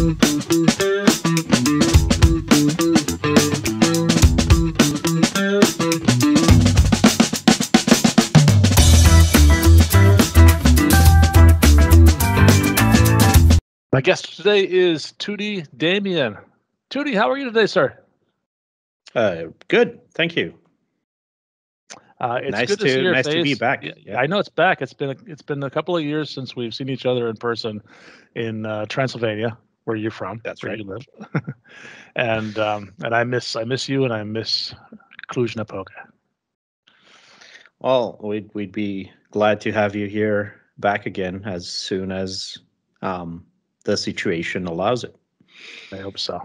My guest today is Tudor Damian. Tootie, how are you today, sir? Uh, good, thank you. Uh, it's Nice good to, to- see your nice to be back. Yeah. I know it's back. It's been a, it's been a couple of years since we've seen each other in person in uh, Transylvania, where you're from. That's where right. You live. and um, and I miss I miss you and I miss Cluj-Napoca. Well, we'd we'd be glad to have you here back again as soon as um, the situation allows it. I hope so.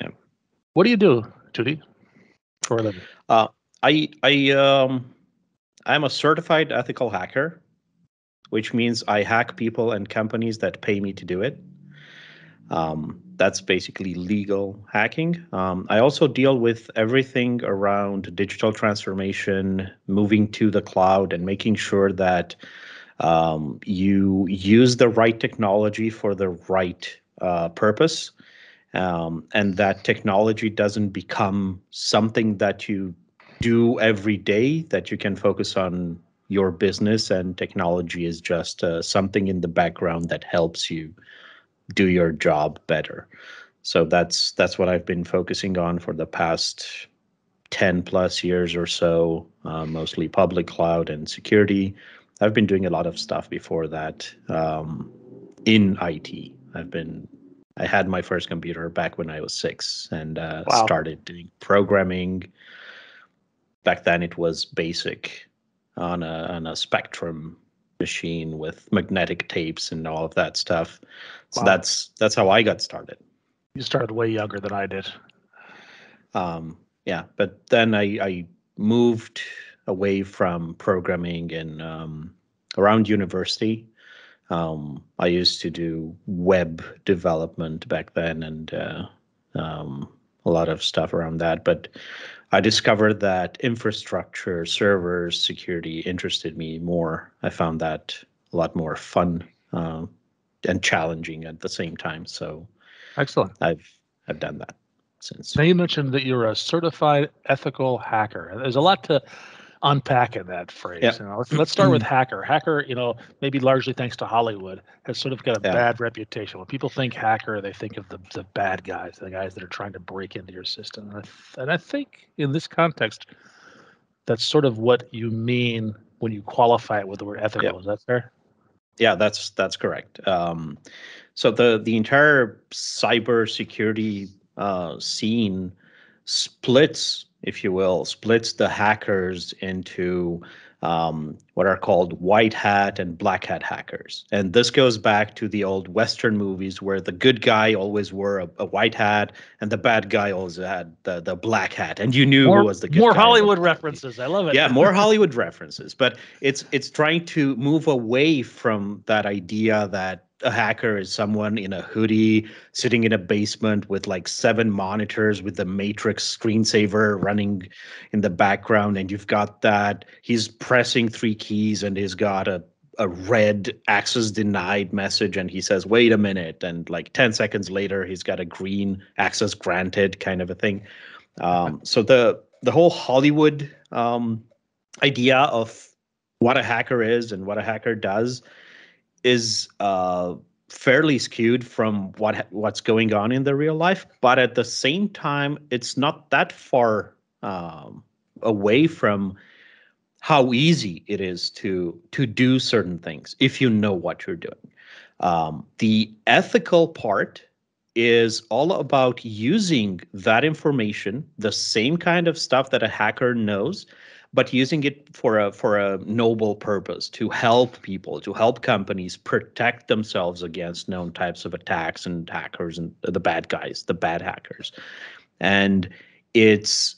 Yeah. What do you do, Tudor, for a living? I I um I'm a certified ethical hacker, which means I hack people and companies that pay me to do it. Um, that's basically legal hacking. Um, I also deal with everything around digital transformation, moving to the cloud, and making sure that um, you use the right technology for the right uh, purpose, um, and that technology doesn't become something that you do every day that you can focus on your business and technology is just uh, something in the background that helps you do your job better. So that's that's what i've been focusing on for the past 10 plus years or so uh, mostly public cloud and security. I've been doing a lot of stuff before that um, in it i've been i had my first computer back when i was six and uh, Wow. started doing programming. Back then it was basic on a on a spectrum machine with magnetic tapes and all of that stuff so Wow. that's that's how i got started You started way younger than I did. um yeah but then i i moved away from programming and um around university um i used to do web development back then and uh um a lot of stuff around that but i discovered that infrastructure servers security interested me more i found that a lot more fun uh, and challenging at the same time so Excellent. i've i've done that since Now you mentioned that you're a certified ethical hacker. There's a lot to unpack in that phrase. Yeah. You know, let's, let's start with hacker. Hacker, you know, maybe largely thanks to Hollywood, has sort of got a Yeah. bad reputation. When people think hacker, they think of the, the bad guys, the guys that are trying to break into your system. And I, th- and I think in this context, that's sort of what you mean when you qualify it with the word ethical. Is that fair? Yeah, that's that's correct. Um, so the the entire cybersecurity uh, scene splits, if you will, splits the hackers into um, what are called white hat and black hat hackers. And this goes back to the old Western movies where the good guy always wore a, a white hat and the bad guy always had the, the black hat, and you knew More, who was the good more guy the Hollywood references. I love it. yeah more hollywood references but it's it's trying to move away from that idea that a hacker is someone in a hoodie sitting in a basement with like seven monitors with the matrix screensaver running in the background and you've got that. He's pressing three keys and he's got a a red access denied message and he says wait a minute and like 10 seconds later he's got a green access granted kind of a thing. Um, so the the whole hollywood um, idea of what a hacker is and what a hacker does is uh, fairly skewed from what what's going on in the real life but at the same time it's not that far um, away from how easy it is to to do certain things if you know what you're doing. Um, the ethical part is all about using that information the same kind of stuff that a hacker knows but using it for a for a noble purpose to help people to help companies protect themselves against known types of attacks and hackers and the bad guys the bad hackers. And it's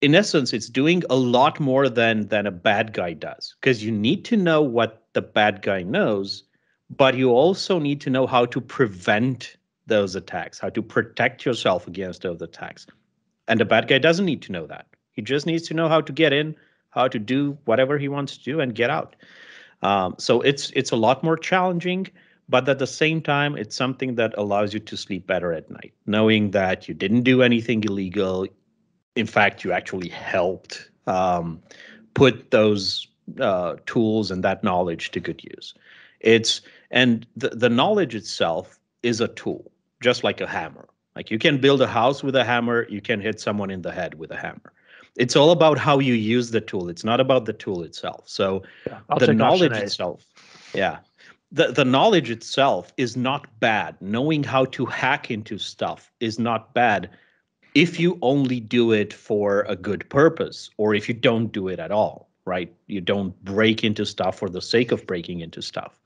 in essence it's doing a lot more than than a bad guy does because you need to know what the bad guy knows but you also need to know how to prevent those attacks how to protect yourself against those attacks. And the bad guy doesn't need to know that he just needs to know how to get in how to do whatever he wants to do and get out um, so it's it's a lot more challenging but at the same time, it's something that allows you to sleep better at night, knowing that you didn't do anything illegal. In fact, you actually helped um, put those uh, tools and that knowledge to good use. It's and the, the knowledge itself is a tool, just like a hammer. Like you can build a house with a hammer, you can hit someone in the head with a hammer. It's all about how you use the tool. It's not about the tool itself. So Yeah, the knowledge itself, yeah, the the knowledge itself is not bad. Knowing how to hack into stuff is not bad if you only do it for a good purpose or if you don't do it at all, right? You don't break into stuff for the sake of breaking into stuff.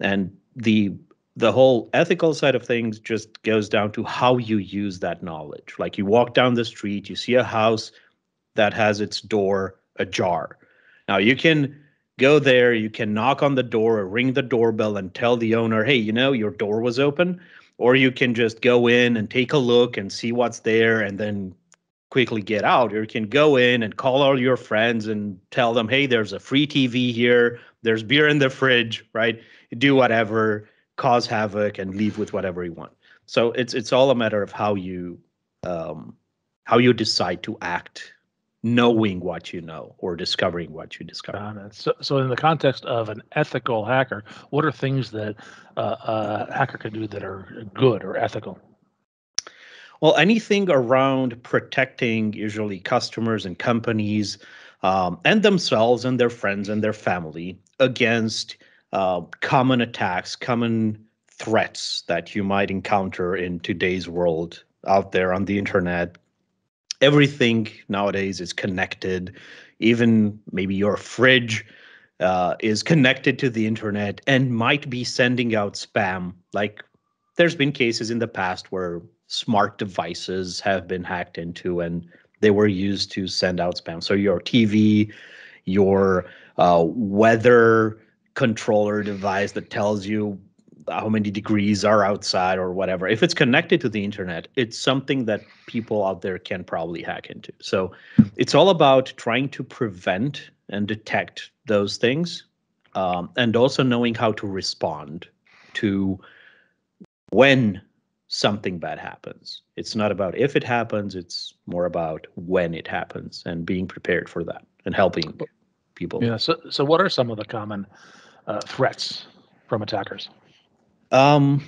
And the the whole ethical side of things just goes down to how you use that knowledge. Like you walk down the street, you see a house that has its door ajar. Now you can go there, you can knock on the door or ring the doorbell and tell the owner, hey, you know, your door was open. Or you can just go in and take a look and see what's there and then quickly get out. Or you can go in and call all your friends and tell them, hey, there's a free TV here, there's beer in the fridge, right? Do whatever, cause havoc, and leave with whatever you want. So it's it's all a matter of how you um, how you decide to act knowing what you know or discovering what you discover. So, so in the context of an ethical hacker, what are things that uh, a hacker can do that are good or ethical? Well, anything around protecting usually customers and companies um, and themselves and their friends and their family against uh, common attacks, common threats that you might encounter in today's world out there on the internet. Everything nowadays is connected. Even maybe your fridge uh, is connected to the internet and might be sending out spam. Like there's been cases in the past where smart devices have been hacked into and they were used to send out spam. So your TV, your uh, weather controller device that tells you how many degrees are outside or whatever. If it's connected to the internet, it's something that people out there can probably hack into. So it's all about trying to prevent and detect those things um, and also knowing how to respond to when something bad happens. It's not about if it happens, it's more about when it happens and being prepared for that and helping people. Yeah. So, so what are some of the common uh, threats from attackers? Um,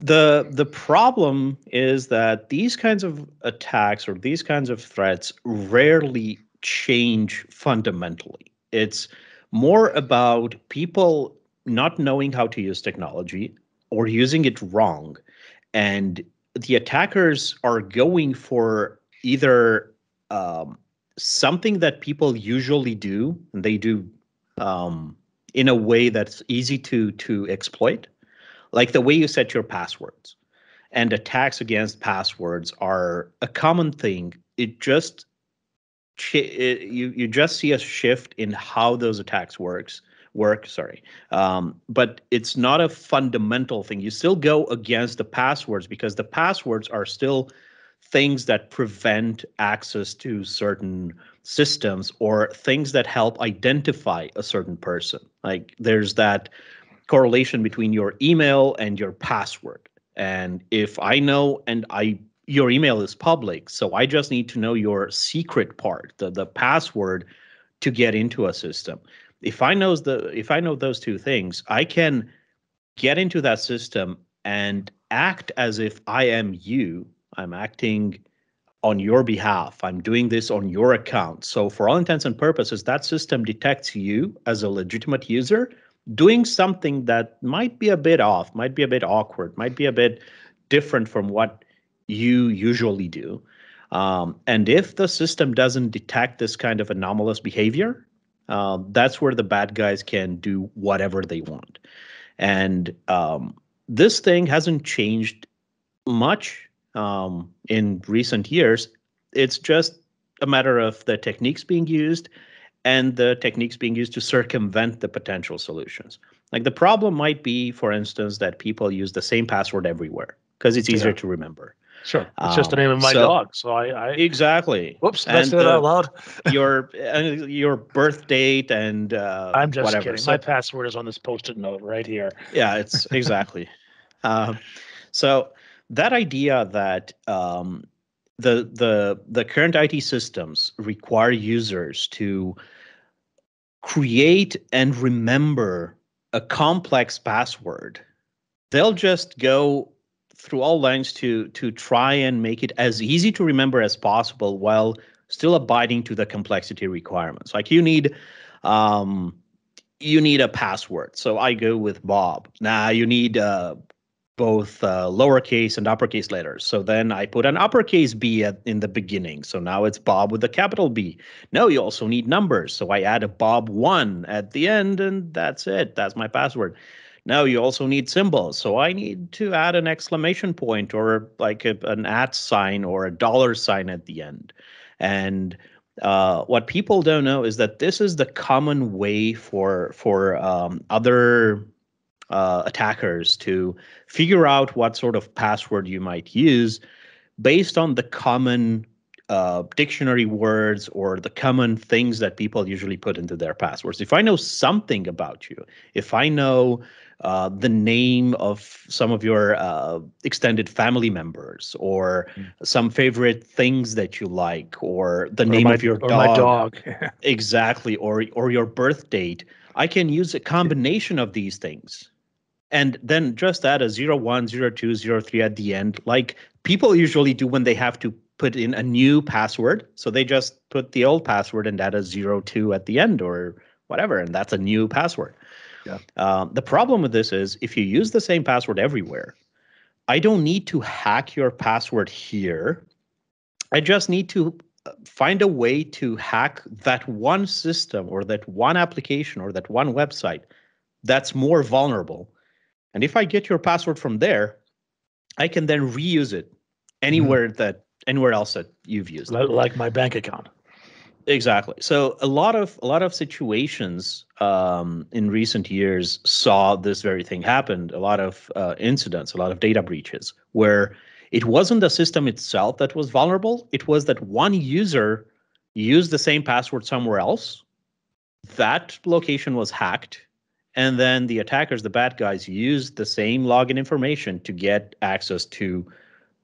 the the problem is that these kinds of attacks or these kinds of threats rarely change fundamentally. It's more about people not knowing how to use technology or using it wrong and the attackers are going for either um, something that people usually do and they do um, in a way that's easy to to exploit like the way you set your passwords. And attacks against passwords are a common thing. It just you you just see a shift in how those attacks works work sorry. Um, but it's not a fundamental thing. You still go against the passwords because the passwords are still things that prevent access to certain systems or things that help identify a certain person. Like there's that correlation between your email and your password and if i know and i your email is public so i just need to know your secret part the, the password to get into a system if I knows the if I know those two things, I can get into that system and act as if I am you. I'm acting on your behalf. I'm doing this on your account. So for all intents and purposes, that system detects you as a legitimate user doing something that might be a bit off, might be a bit awkward, might be a bit different from what you usually do. Um, and if the system doesn't detect this kind of anomalous behavior, um, that's where the bad guys can do whatever they want. And um, this thing hasn't changed much um, in recent years. It's just a matter of the techniques being used and the techniques being used to circumvent the potential solutions. Like the problem might be, for instance, that people use the same password everywhere because it's easier yeah. to remember. Sure. It's just the Um, name of my so- dog. So I, I Exactly. whoops, I say that out loud? your uh, your birth date and uh, I'm just whatever. kidding. So- My password is on this post-it note right here. yeah, it's exactly. um, so that idea that um, the the the current IT systems require users to create and remember a complex password, they'll just go through all lengths to to try and make it as easy to remember as possible while still abiding to the complexity requirements. Like you need um, you need a password. So I go with Bob. Now you need uh, both uh, lowercase and uppercase letters. So then I put an uppercase B at, in the beginning. So now it's Bob with a capital B. No, you also need numbers. So I add a Bob one at the end, and that's it. That's my password. Now you also need symbols. So I need to add an exclamation point or like a, an at sign or a dollar sign at the end. And uh, what people don't know is that this is the common way for for um, other uh, attackers to figure out what sort of password you might use based on the common uh, dictionary words or the common things that people usually put into their passwords. If I know something about you, if I know uh, the name of some of your uh, extended family members or Mm. some favorite things that you like or the Or name my- of your or dog my dog. exactly or or your birth date i can use a combination of these things and then just add a 01 02 03 at the end like people usually do when they have to put in a new password so they just put the old password and add a 02 at the end or whatever and that's a new password Yeah. um, the problem with this is if you use the same password everywhere i don't need to hack your password here i just need to uh, find a way to hack that one system or that one application or that one website that's more vulnerable. And if I get your password from there, I can then reuse it anywhere that anywhere else that you've used. it. Like my bank account. Exactly. So a lot of a lot of situations um, in recent years saw this very thing happen. A lot of uh, incidents, a lot of data breaches, where it wasn't the system itself that was vulnerable. It was that one user used the same password somewhere else. That location was hacked, and then the attackers, the bad guys, use the same login information to get access to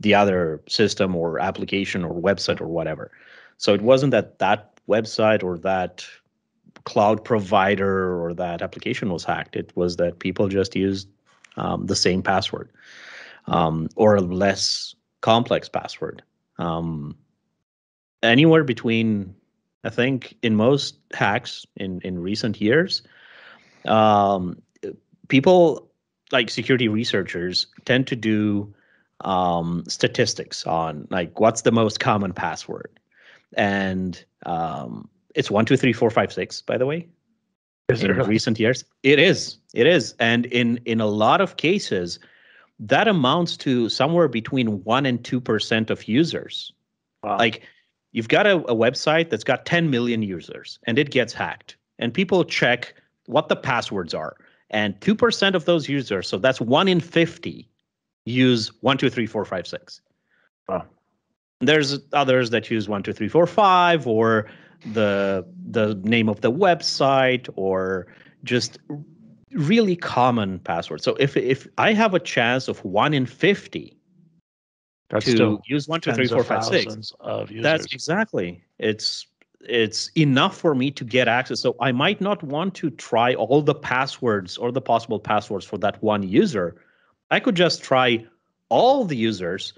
the other system or application or website or whatever. So it wasn't that that website or that cloud provider or that application was hacked. It was that people just used um, the same password um, or a less complex password. Um, anywhere between, I think, in most hacks in in recent years, um, people like security researchers tend to do um, statistics on like what's the most common password, and um, it's one two three four five six. By the way, Is it in really? recent years, it is, it is, and in in a lot of cases, that amounts to somewhere between one and two percent of users. Wow. Like you've got a, a website that's got 10 million users and it gets hacked, and people check what the passwords are, and two percent of those users, so that's one in 50, use one two three four five six. Wow. There's others that use one two three four five or the the name of the website or just really common passwords. So if if I have a chance of one in 50 That's to still use one two three four five six, thousands of users. that's exactly it's it's enough for me to get access. So I might not want to try all the passwords or the possible passwords for that one user. I could just try all the users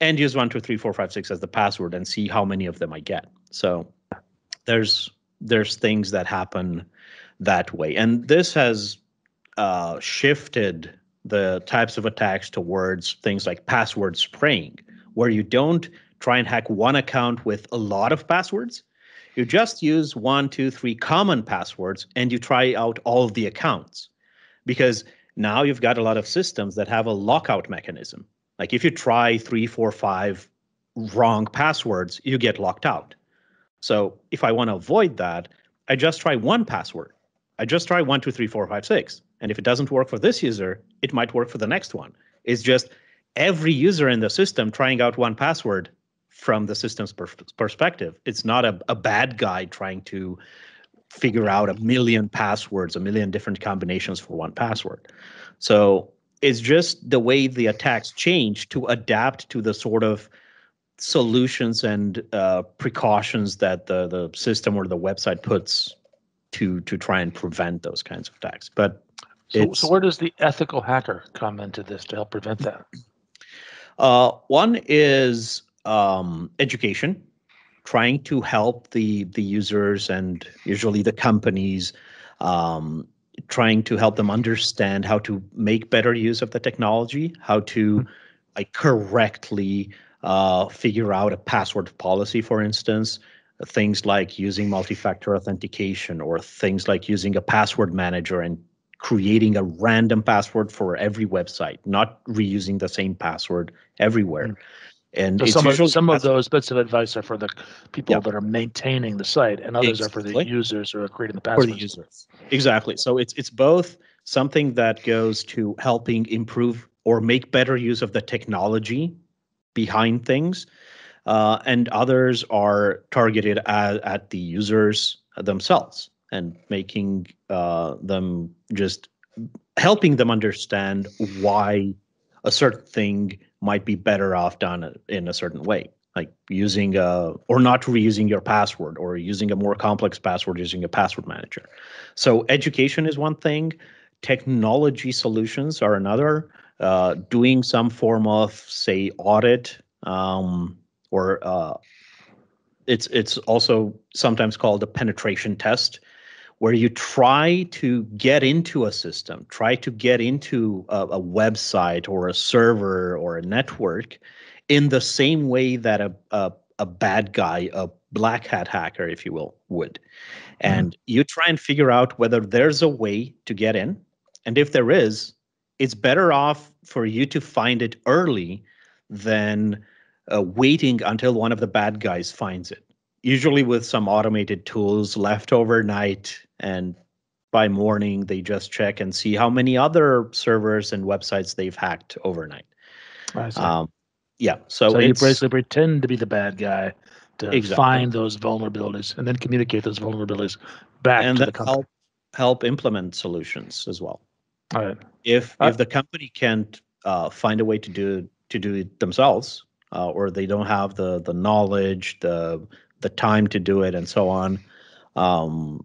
and use one two three four five six as the password and see how many of them I get. So there's there's things that happen that way, and this has uh, shifted the types of attacks towards things like password spraying, where you don't try and hack one account with a lot of passwords. You just use one, two, three common passwords and you try out all of the accounts. Because now you've got a lot of systems that have a lockout mechanism. Like if you try three, four, five wrong passwords, you get locked out. So if I want to avoid that, I just try one password. I just try one, two, three, four, five, six. And if it doesn't work for this user, it might work for the next one. It's just every user in the system trying out one password from the system's per- perspective. It's not a, a bad guy trying to figure out a million passwords, a million different combinations for one password. So it's just the way the attacks change to adapt to the sort of solutions and uh, precautions that the the system or the website puts to to try and prevent those kinds of attacks. But so, so where does the ethical hacker come into this to help prevent that? Uh, one is um, education, trying to help the the users and usually the companies, um, trying to help them understand how to make better use of the technology, how to mm-hmm. like correctly uh, figure out a password policy, for instance, things like using multi-factor authentication or things like using a password manager and creating a random password for every website, not reusing the same password everywhere. Mm. And so some, of, some of those bits of advice are for the people yeah. that are maintaining the site, and others exactly. are for the users who are creating the passwords. For the users, exactly. So it's it's both something that goes to helping improve or make better use of the technology behind things, uh, and others are targeted at, at the users themselves and making uh, them just helping them understand why a certain thing might be better off done in a certain way like using a or not reusing your password or using a more complex password using a password manager. So education is one thing technology solutions are another uh, doing some form of say audit um, or uh, it's it's also sometimes called a penetration test where you try to get into a system, try to get into a, a, website or a server or a network in the same way that a, a, a bad guy, a black hat hacker, if you will, would. Mm-hmm. And mm. you try and figure out whether there's a way to get in. And if there is, it's better off for you to find it early than uh, waiting until one of the bad guys finds it usually with some automated tools left overnight and by morning they just check and see how many other servers and websites they've hacked overnight. Um, yeah, so, so you basically pretend to be the bad guy to exactly. find those vulnerabilities and then communicate those vulnerabilities back and to the company. Help, help implement solutions as well. All right. If uh, if the company can't uh, find a way to do to do it themselves, uh, or they don't have the the knowledge, the the time to do it, and so on, um,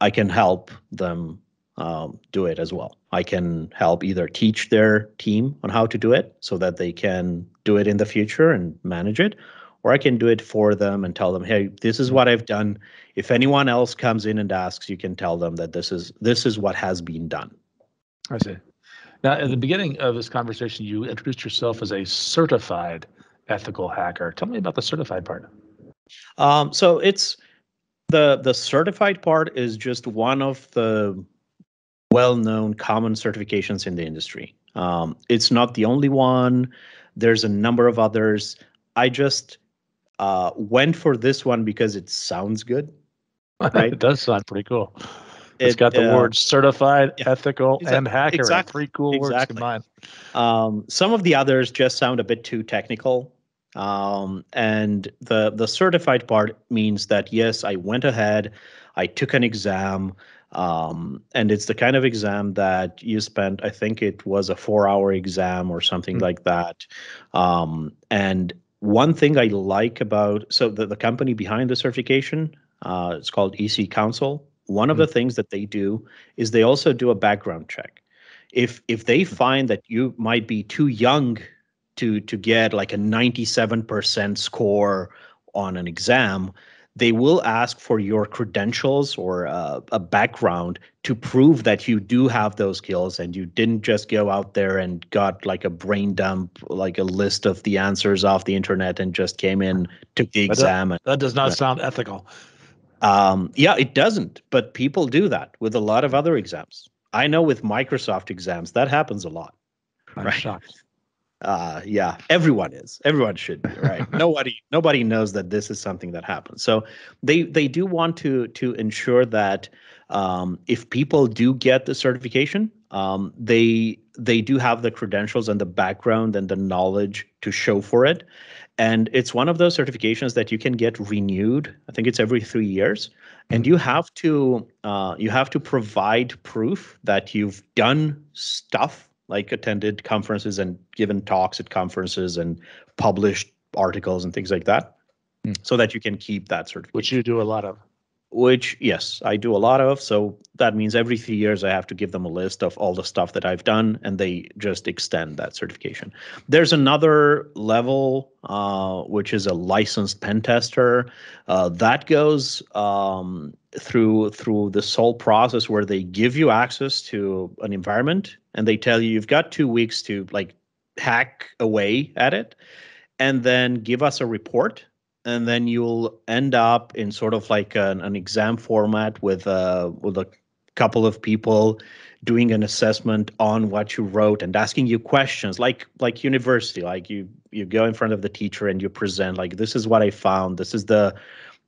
I can help them um, do it as well. I can help either teach their team on how to do it so that they can do it in the future and manage it, or I can do it for them and tell them, "Hey, this is what I've done. If anyone else comes in and asks, you can tell them that this is this is what has been done." I see. Now, at the beginning of this conversation, you introduced yourself as a certified ethical hacker. Tell me about the certified part. Um, so it's the the certified part is just one of the well-known common certifications in the industry. Um, it's not the only one. There's a number of others. I just uh, went for this one because it sounds good. Right? it does sound pretty cool. It's it, got the uh, words certified, yeah, ethical, exactly, and hacker. Exactly, cool exactly. words combined. Um, some of the others just sound a bit too technical. Um, and the the certified part means that yes, I went ahead, I took an exam, um, and it's the kind of exam that you spent. I think it was a four-hour exam or something mm-hmm. like that. Um, and one thing I like about so the, the company behind the certification, uh, it's called EC Council. One mm-hmm. of the hmm. things that they do is they also do a background check. If if they hmm. find that you might be too young to to get like a 97% score on an exam they will ask for your credentials or uh, a background to prove that you do have those skills and you didn't just go out there and got like a brain dump like a list of the answers off the internet and just came in took the exam that, that, does not sound ethical. Um, yeah it doesn't but people do that with a lot of other exams. I know with microsoft exams that happens a lot I'm right? shocked uh yeah everyone is everyone should be right nobody nobody knows that this is something that happens so they they do want to to ensure that um if people do get the certification um, they they do have the credentials and the background and the knowledge to show for it. And it's one of those certifications that you can get renewed. I think it's every three years, and you have to uh, you have to provide proof that you've done stuff like attended conferences and given talks at conferences and published articles and things like that, Hmm. so that you can keep that certification Which you do a lot of. which yes i do a lot of so that means every three years i have to give them a list of all the stuff that i've done and they just extend that certification there's another level uh, which is a licensed pen tester uh, that goes um, through through this whole process where they give you access to an environment and they tell you you've got two weeks to like hack away at it and then give us a report and then you'll end up in sort of like an, an exam format with uh with a couple of people doing an assessment on what you wrote and asking you questions like like university like you you go in front of the teacher and you present like this is what i found. This is the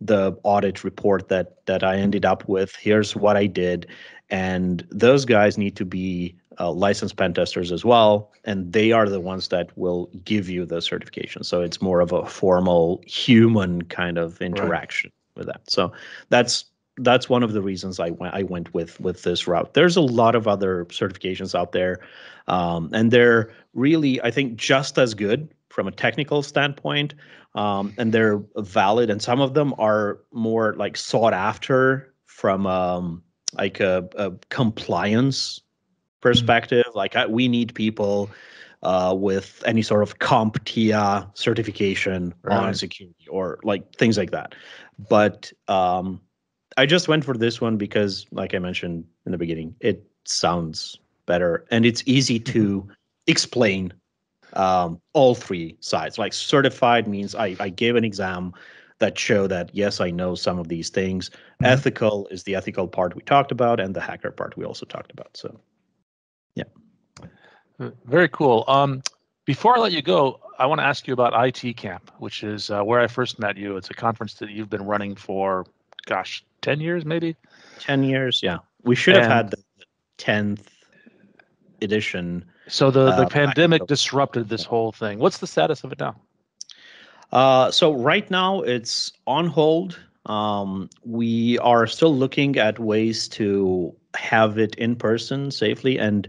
the audit report that that i ended up with. Here's what i did. And those guys need to be uh, licensed pen testers as well and they are the ones that will give you the certification so it's more of a formal human kind of interaction with that so that's that's one of the reasons I went I went with with this route. There's a lot of other certifications out there, um, and they're really I think just as good from a technical standpoint, um, and they're valid. And some of them are more like sought after from um, like a, a compliance perspective. Like I, we need people uh, with any sort of CompTIA certification on security or like things like that. But um, I just went for this one because, like I mentioned in the beginning, it sounds better and it's easy to explain um, all three sides. Like certified means I, I gave an exam that show that yes, I know some of these things. Mhm. Ethical is the ethical part we talked about, and the hacker part we also talked about. So Very cool. Um, before I let you go, I want to ask you about IT Camp, which is uh, where I first met you. It's a conference that you've been running for, gosh, 10 years maybe? ten years, yeah, we should have had the tenth edition. So the, Uh, the back pandemic disrupted this whole thing. What's the status of it now? Uh, so right now it's on hold. Um, we are still looking at ways to have it in person safely, and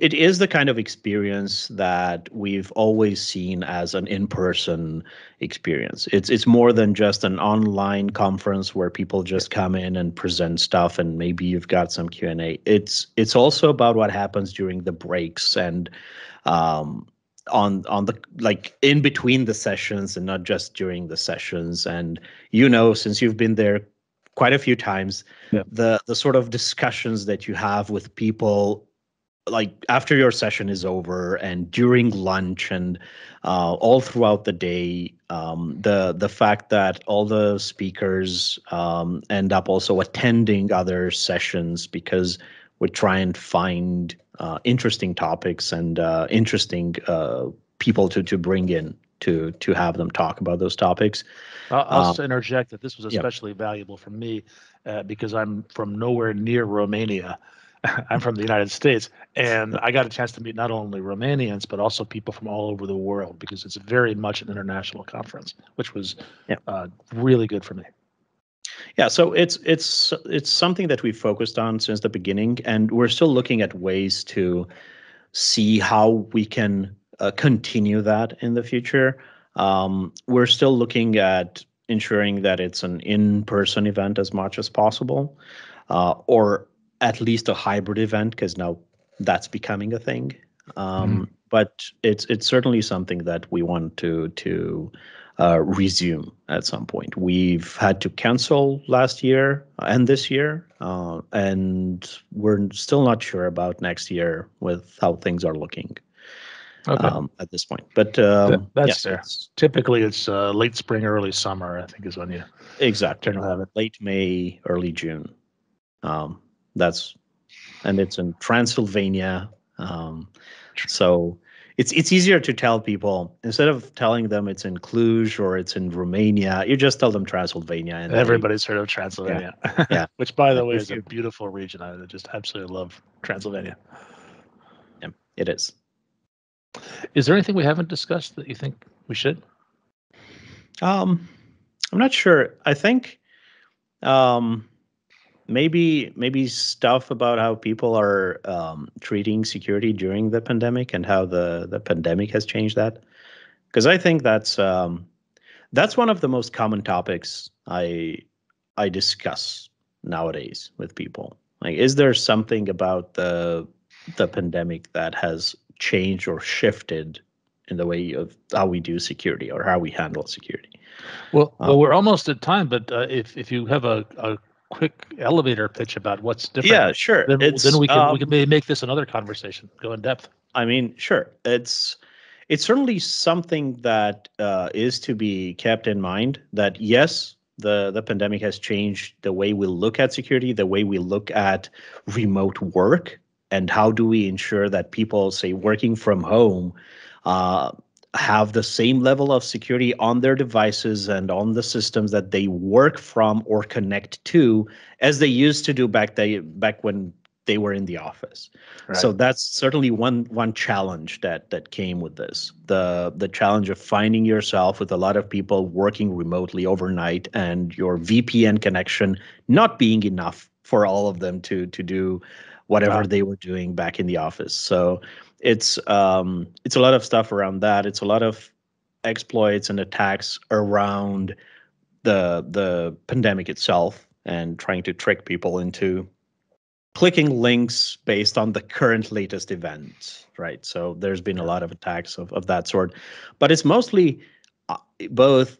it is the kind of experience that we've always seen as an in-person experience. It's it's more than just an online conference where people just come in and present stuff, and maybe you've got some Q and A. It's it's also about what happens during the breaks and um, on on the like in between the sessions and not just during the sessions and you know since you've been there quite a few times Yeah. the the sort of discussions that you have with people like after your session is over and during lunch and uh, all throughout the day um, the the fact that all the speakers um, end up also attending other sessions because we try and find uh, interesting topics and uh, interesting uh, people to to bring in to to have them talk about those topics. I'll, I'll Um, just interject that this was yeah. especially valuable for me uh, because I'm from nowhere near Romania. I'm from the United States, and I got a chance to meet not only Romanians but also people from all over the world because it's very much an international conference, which was Yeah. uh, really good for me. Yeah, so it's it's it's something that we've focused on since the beginning, and we're still looking at ways to see how we can uh, continue that in the future. Um, we're still looking at ensuring that it's an in-person event as much as possible, uh, or at least a hybrid event, because now that's becoming a thing. Um, But it's it's certainly something that we want to to uh, resume at some point. We've had to cancel last year and this year, uh, and we're still not sure about next year with how things are looking Okay. um, at this point. But um, that's yes, fair. it's- Typically, it's uh, late spring, early summer. I think is when you exactly have it. late May, early June. Um, that's and it's in Transylvania. Um, so it's it's easier to tell people instead of telling them it's in Cluj or it's in Romania, you just tell them Transylvania. And Everybody's they, heard of Transylvania. Yeah. yeah. Which, by the way, is a beautiful region. I just absolutely love Transylvania. Yeah, it is. Is there anything we haven't discussed that you think we should? Um, I'm not sure. I think um, maybe maybe stuff about how people are um, treating security during the pandemic and how the the pandemic has changed that. Because I think that's um, that's one of the most common topics I I discuss nowadays with people. Like, is there something about the the pandemic that has changed or shifted in the way of how we do security or how we handle security? Well, um, well, we're almost at time, but uh, if if you have a, a quick elevator pitch about what's different, yeah, sure. Then, then we can um, we can maybe make this another conversation. Go in depth. I mean, sure. It's it's certainly something that uh, is to be kept in mind. That yes, the the pandemic has changed the way we look at security, the way we look at remote work, and how do we ensure that people say working from home uh, have the same level of security on their devices and on the systems that they work from or connect to as they used to do back they back when they were in the office. Right. So that's certainly one one challenge that that came with this. The the challenge of finding yourself with a lot of people working remotely overnight and your VPN connection not being enough for all of them to to do whatever they were doing back in the office. So it's um, it's a lot of stuff around that. It's a lot of exploits and attacks around the the pandemic itself and trying to trick people into clicking links based on the current latest events right? So there's been a lot of attacks of, of that sort. But it's mostly uh, both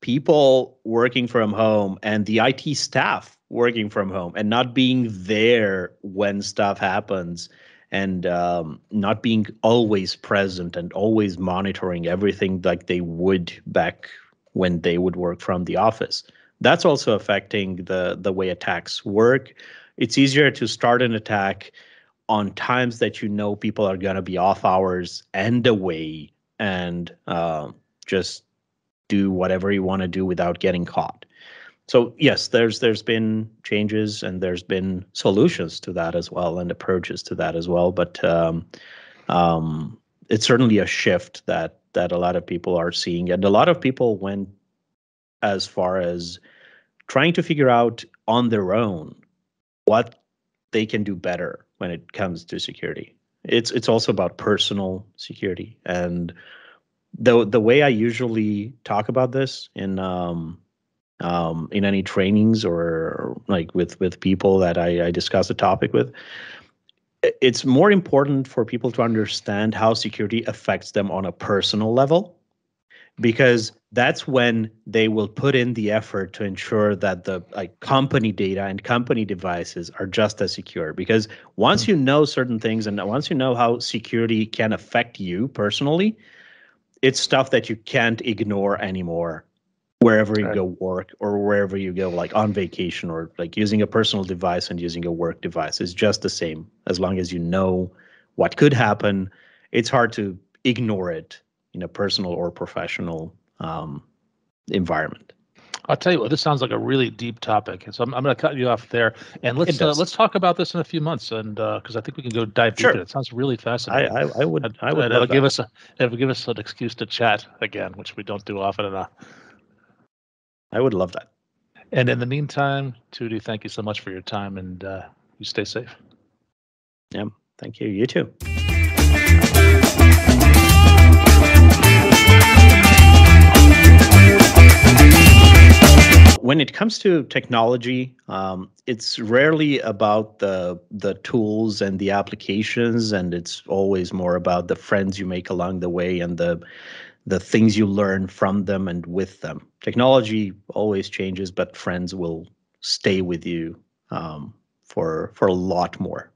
people working from home and the IT staff working from home and not being there when stuff happens and um, not being always present and always monitoring everything like they would back when they would work from the office. That's also affecting the the way attacks work. It's easier to start an attack on times that you know people are going to be off hours and away and uh, just do whatever you want to do without getting caught so yes, there's there's been changes and there's been solutions to that as well and approaches to that as well. But um, um, it's certainly a shift that that a lot of people are seeing, and a lot of people went as far as trying to figure out on their own what they can do better when it comes to security. It's it's also about personal security and the the way I usually talk about this in um, um, in any trainings or like with with people that I, I discuss the topic with it's more important for people to understand how security affects them on a personal level because that's when they will put in the effort to ensure that the like company data and company devices are just as secure because once mm-hmm. you know certain things and once you know how security can affect you personally it's stuff that you can't ignore anymore wherever you go work or wherever you go like on vacation or like using a personal device and using a work device is just the same as long as you know what could happen it's hard to ignore it in a personal or professional um, environment I'll tell you what. This sounds like a really deep topic, so I'm, I'm going to cut you off there, and let's uh, let's talk about this in a few months, and because uh, I think we can go dive sure. deep. It sounds really fascinating. I, I, I would I would. It'll give us a it'll give us an excuse to chat again, which we don't do often enough. I would love that. And in the meantime, Tudor, thank you so much for your time and uh, you stay safe. Yeah, thank you. You too. When it comes to technology, um, it's rarely about the the tools and the applications, and it's always more about the friends you make along the way and the the things you learn from them and with them. Technology always changes, but friends will stay with you um, for for a lot more.